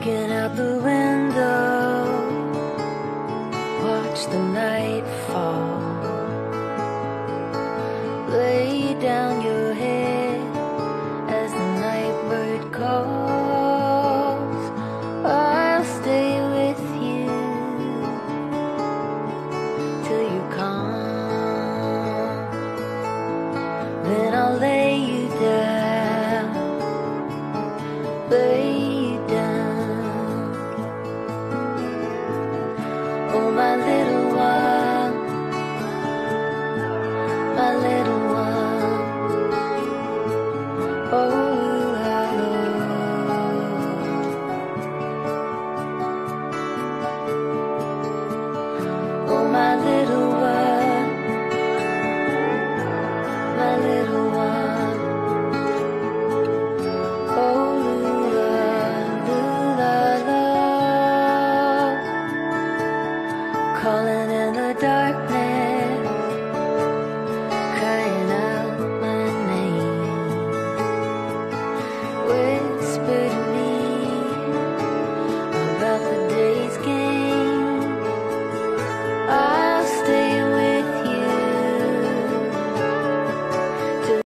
looking out the window. Watch the night fall. Lay down your head As the night bird calls. I'll stay with you Till you come. Then I'll lay you down. Lay